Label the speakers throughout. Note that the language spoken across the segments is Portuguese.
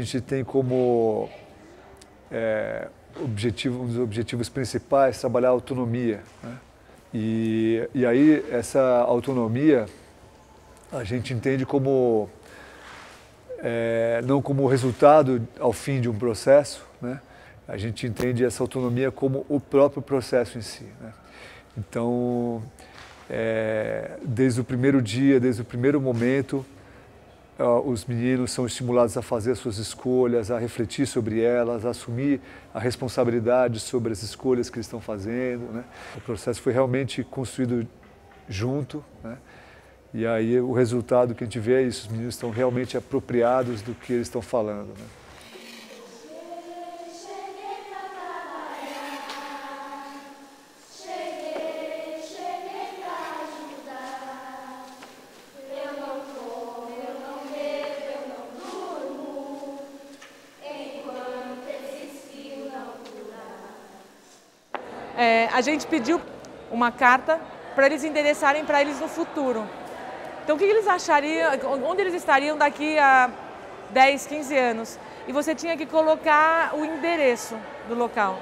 Speaker 1: gente tem como é, objetivo, um dos objetivos principais trabalhar a autonomia. Né? E, e aí essa autonomia a gente entende como é, não como resultado ao fim de um processo, né? a gente entende essa autonomia como o próprio processo em si. Né? Então, é, desde o primeiro dia, desde o primeiro momento, os meninos são estimulados a fazer as suas escolhas, a refletir sobre elas, a assumir a responsabilidade sobre as escolhas que eles estão fazendo. Né? O processo foi realmente construído junto. Né? E aí o resultado que a gente vê é isso, os meninos estão realmente apropriados do que eles estão falando. Né?
Speaker 2: A gente pediu uma carta para eles endereçarem para eles no futuro. Então, o que eles achariam, onde eles estariam daqui a 10, 15 anos? E você tinha que colocar o endereço do local.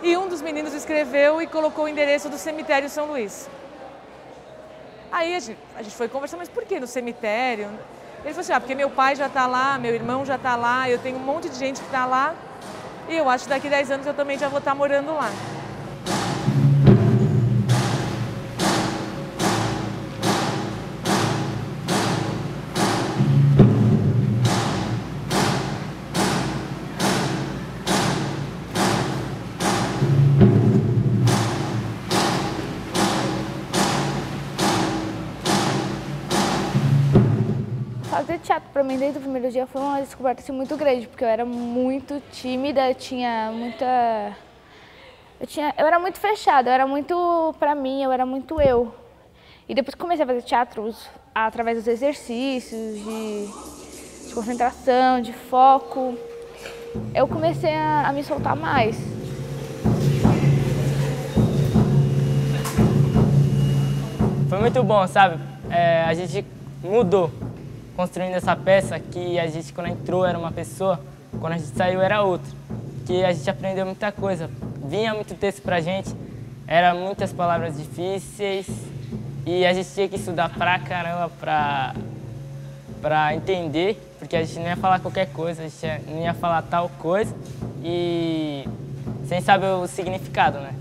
Speaker 2: E um dos meninos escreveu e colocou o endereço do cemitério São Luís. Aí a gente, a gente foi conversar, mas por que no cemitério? Ele falou assim, ah, porque meu pai já está lá, meu irmão já está lá, eu tenho um monte de gente que está lá, e eu acho que daqui a 10 anos eu também já vou estar tá morando lá.
Speaker 3: Teatro para mim desde o primeiro dia foi uma descoberta assim, muito grande, porque eu era muito tímida, tinha muita... Eu, tinha... eu era muito fechada, eu era muito para mim, eu era muito eu. E depois que comecei a fazer teatro através dos exercícios, de, de concentração, de foco, eu comecei a, a me soltar mais.
Speaker 4: Foi muito bom, sabe? É, a gente mudou construindo essa peça que a gente, quando entrou, era uma pessoa, quando a gente saiu, era outra. Que a gente aprendeu muita coisa. Vinha muito texto pra gente, eram muitas palavras difíceis e a gente tinha que estudar pra caramba pra, pra entender, porque a gente não ia falar qualquer coisa, a gente não ia falar tal coisa e sem saber o significado, né?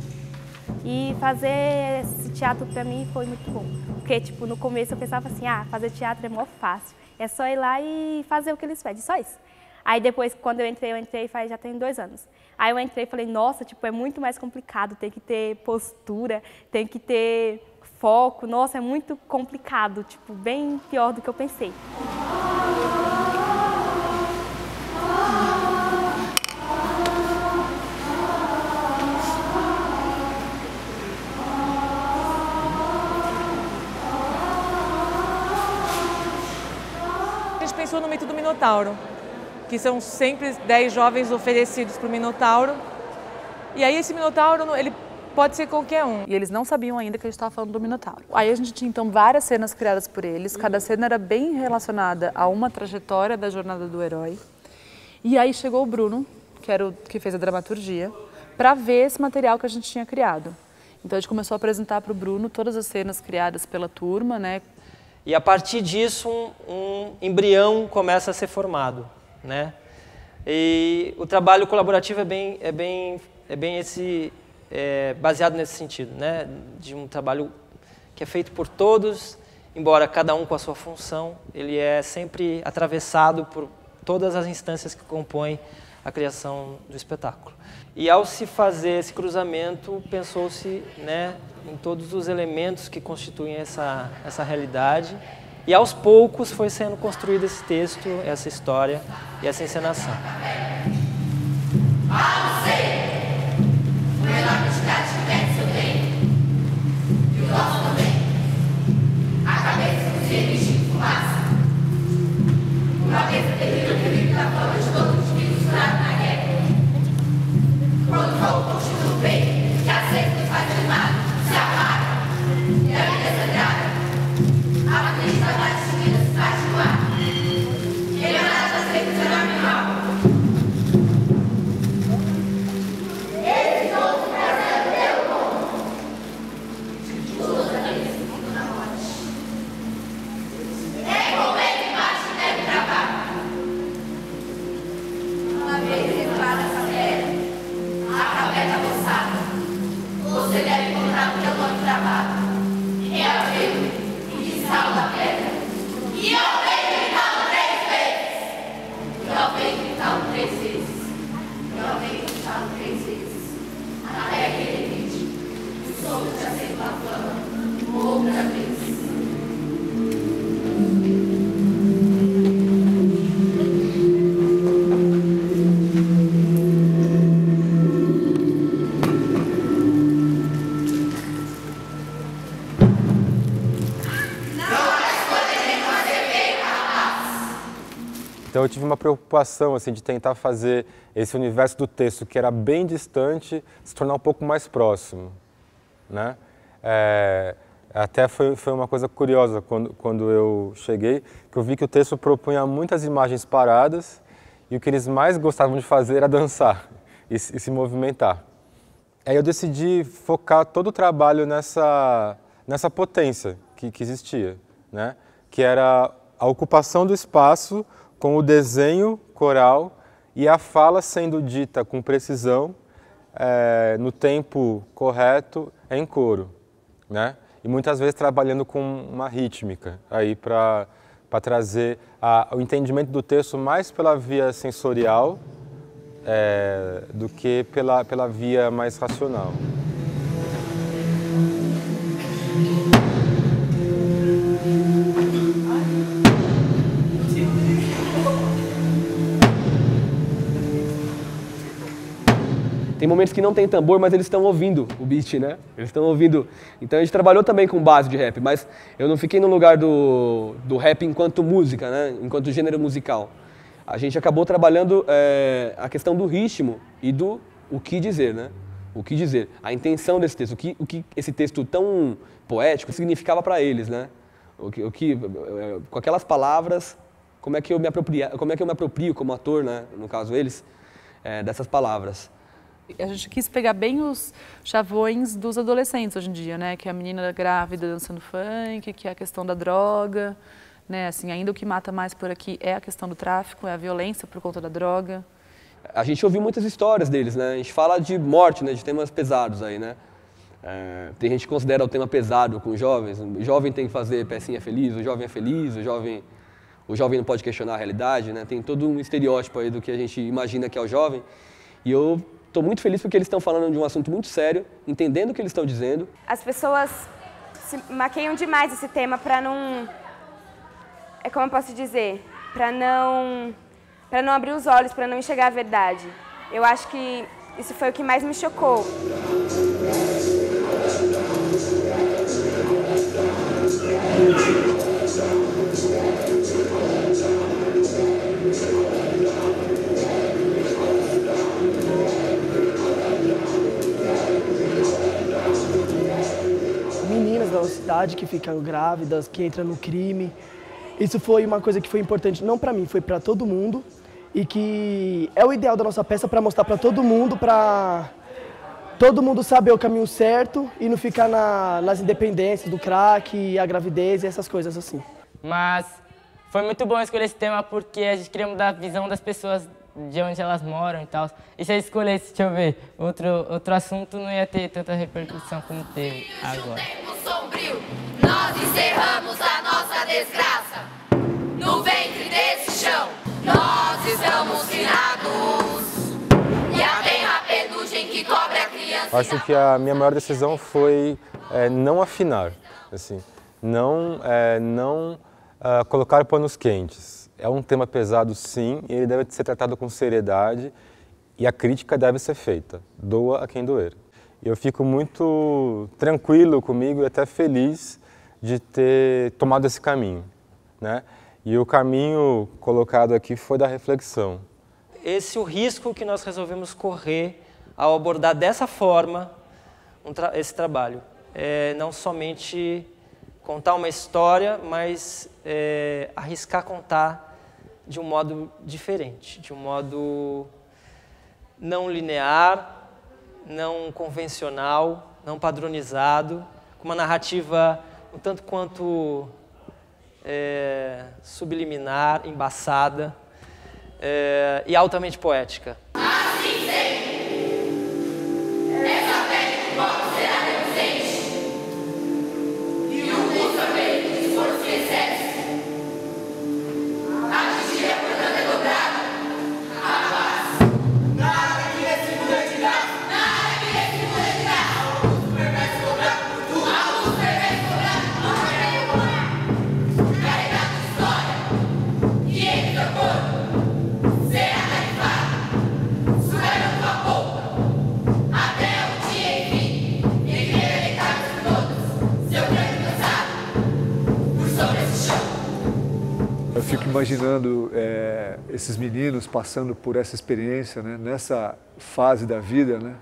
Speaker 5: E fazer esse teatro para mim foi muito bom. Porque, tipo, no começo eu pensava assim, ah, fazer teatro é mó fácil. É só ir lá e fazer o que eles pedem, só isso. Aí depois, quando eu entrei, eu entrei faz, já tem dois anos. Aí eu entrei e falei, nossa, tipo, é muito mais complicado, tem que ter postura, tem que ter foco, nossa, é muito complicado, tipo, bem pior do que eu pensei.
Speaker 2: Pensou no mito do Minotauro, que são sempre 10 jovens oferecidos para o Minotauro. E aí esse Minotauro, ele pode ser qualquer um.
Speaker 6: E eles não sabiam ainda que a gente estava falando do Minotauro. Aí a gente tinha então várias cenas criadas por eles, cada cena era bem relacionada a uma trajetória da jornada do herói. E aí chegou o Bruno, que era o que fez a dramaturgia, para ver esse material que a gente tinha criado. Então a gente começou a apresentar para o Bruno todas as cenas criadas pela turma, né,
Speaker 7: e a partir disso, um, um embrião começa a ser formado. Né? E o trabalho colaborativo é bem, é bem, é bem esse, é, baseado nesse sentido, né? de um trabalho que é feito por todos, embora cada um com a sua função, ele é sempre atravessado por todas as instâncias que compõem a criação do espetáculo. E ao se fazer esse cruzamento, pensou-se né, em todos os elementos que constituem essa, essa realidade. E aos poucos foi sendo construído esse texto, essa história e essa encenação.
Speaker 8: Outra vez.
Speaker 9: Então eu tive uma preocupação assim de tentar fazer esse universo do texto que era bem distante se tornar um pouco mais próximo, né? É, até foi, foi uma coisa curiosa quando, quando eu cheguei, que eu vi que o texto propunha muitas imagens paradas e o que eles mais gostavam de fazer era dançar e, e se movimentar. Aí eu decidi focar todo o trabalho nessa, nessa potência que, que existia, né? que era a ocupação do espaço com o desenho coral e a fala sendo dita com precisão, é, no tempo correto, em coro, né? E muitas vezes trabalhando com uma rítmica aí para para trazer a, o entendimento do texto mais pela via sensorial é, do que pela, pela via mais racional.
Speaker 10: Momentos que não tem tambor, mas eles estão ouvindo o beat, né? Eles estão ouvindo. Então a gente trabalhou também com base de rap, mas eu não fiquei no lugar do, do rap enquanto música, né? Enquanto gênero musical. A gente acabou trabalhando é, a questão do ritmo e do o que dizer, né? O que dizer, a intenção desse texto, o que, o que esse texto tão poético significava para eles, né? O que, o que, é, com aquelas palavras, como é que eu me aproprio, como é que eu me aproprio como ator, né? No caso eles, é, dessas palavras
Speaker 6: a gente quis pegar bem os chavões dos adolescentes hoje em dia, né? Que é a menina grávida dançando funk, que é a questão da droga, né? Assim, ainda o que mata mais por aqui é a questão do tráfico, é a violência por conta da droga.
Speaker 10: A gente ouviu muitas histórias deles, né? A gente fala de morte, né? De temas pesados aí, né? É, tem gente que considera o tema pesado com jovens. O jovem tem que fazer pecinha feliz, o jovem é feliz, o jovem, o jovem não pode questionar a realidade, né? Tem todo um estereótipo aí do que a gente imagina que é o jovem. E eu Estou muito feliz porque eles estão falando de um assunto muito sério, entendendo o que eles estão dizendo.
Speaker 5: As pessoas se maqueiam demais esse tema para não. É como eu posso dizer? Para não. Para não abrir os olhos, para não enxergar a verdade. Eu acho que isso foi o que mais me chocou.
Speaker 11: Que ficam grávidas, que entram no crime. Isso foi uma coisa que foi importante não para mim, foi para todo mundo e que é o ideal da nossa peça para mostrar para todo mundo, para todo mundo saber o caminho certo e não ficar na, nas independências do crack, a gravidez e essas coisas assim.
Speaker 4: Mas foi muito bom escolher esse tema porque a gente queria mudar a visão das pessoas de onde elas moram e tal. E se eu escolhesse, deixa eu ver, outro, outro assunto não ia ter tanta repercussão como teve agora.
Speaker 9: Acho que a minha maior decisão foi é, não afinar, assim, não, é, não uh, colocar panos quentes é um tema pesado, sim, e ele deve ser tratado com seriedade e a crítica deve ser feita, doa a quem doer. Eu fico muito tranquilo comigo e até feliz de ter tomado esse caminho, né? E o caminho colocado aqui foi da reflexão.
Speaker 7: Esse é o risco que nós resolvemos correr ao abordar dessa forma um tra esse trabalho. É não somente contar uma história, mas é, arriscar contar de um modo diferente, de um modo não linear, não convencional, não padronizado, com uma narrativa um tanto quanto é, subliminar, embaçada é, e altamente poética.
Speaker 1: Imaginando é, esses meninos passando por essa experiência, né, nessa fase da vida, né,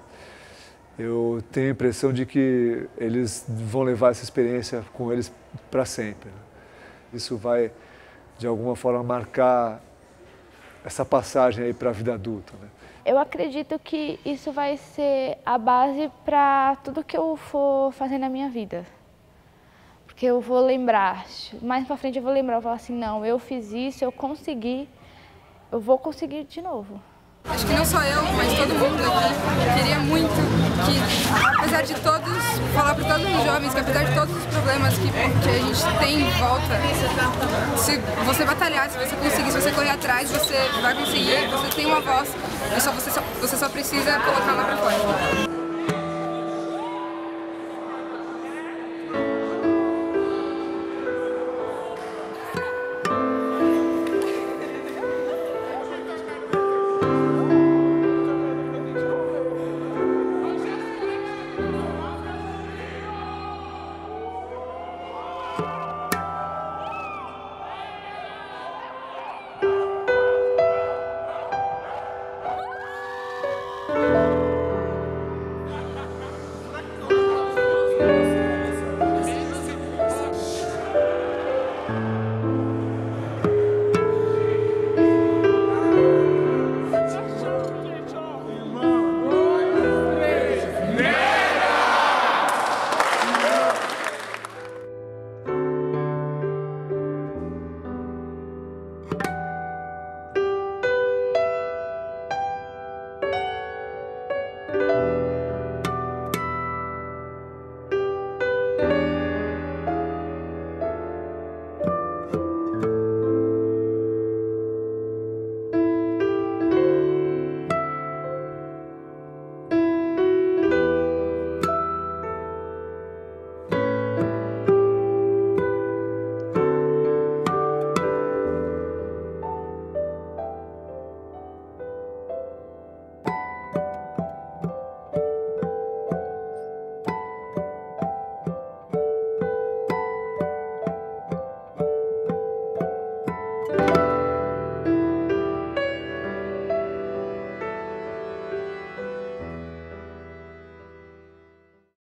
Speaker 1: eu tenho a impressão de que eles vão levar essa experiência com eles para sempre. né. Isso vai, de alguma forma, marcar essa passagem aí para a vida adulta. Né.
Speaker 3: Eu acredito que isso vai ser a base para tudo que eu for fazer na minha vida. Porque eu vou lembrar, mais pra frente eu vou lembrar, eu vou falar assim, não, eu fiz isso, eu consegui, eu vou conseguir de novo.
Speaker 12: Acho que não só eu, mas todo mundo aqui queria muito que, apesar de todos, falar para todos os jovens que apesar de todos os problemas que, que a gente tem em volta, se você batalhar, se você conseguir, se você correr atrás, você vai conseguir, você tem uma voz, é só, você, só, você só precisa colocá-la para fora.